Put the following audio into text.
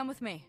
Come with me.